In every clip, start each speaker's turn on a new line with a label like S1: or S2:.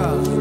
S1: America.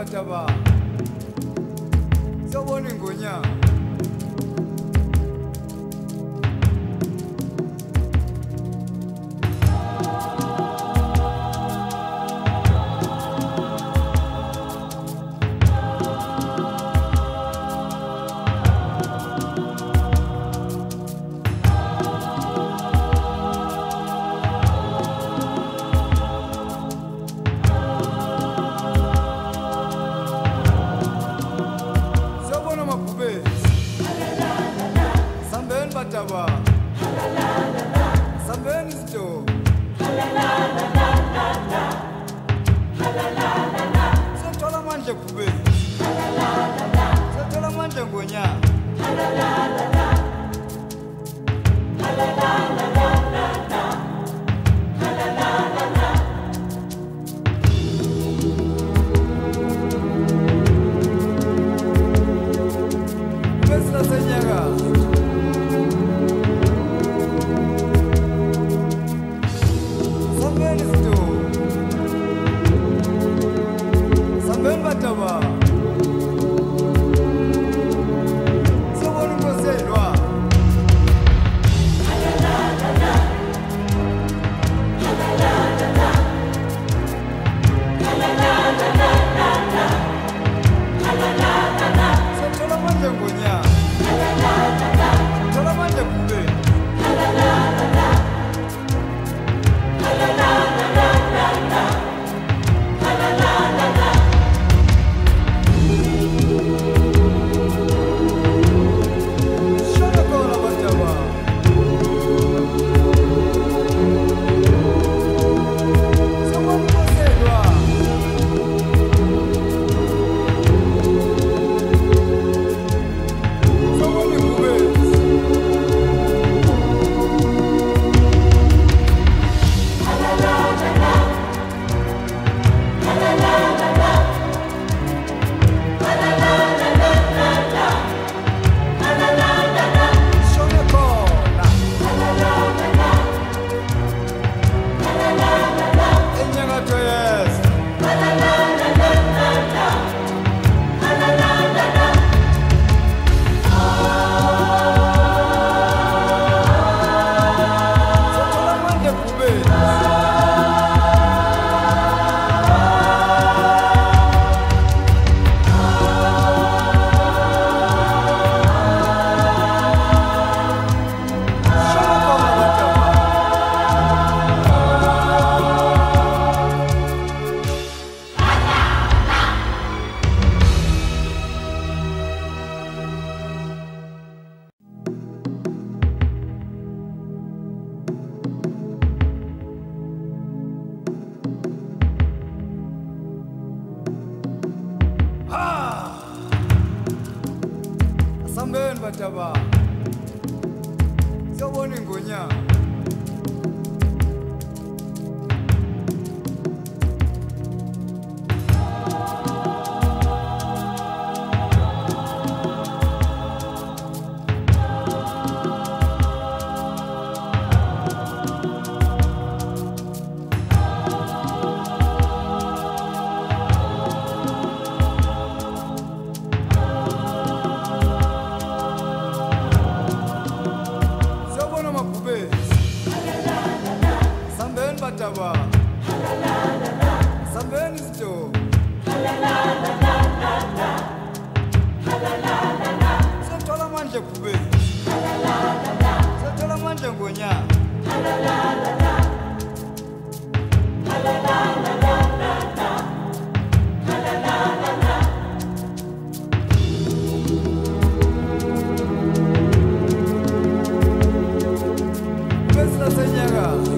S1: bataba sawubona ingonyama. Manifesto. Sethola amandla ebhubeni. Sethola. Sambeni bataba siyobona ingonyama siyobona besi lasenyakatho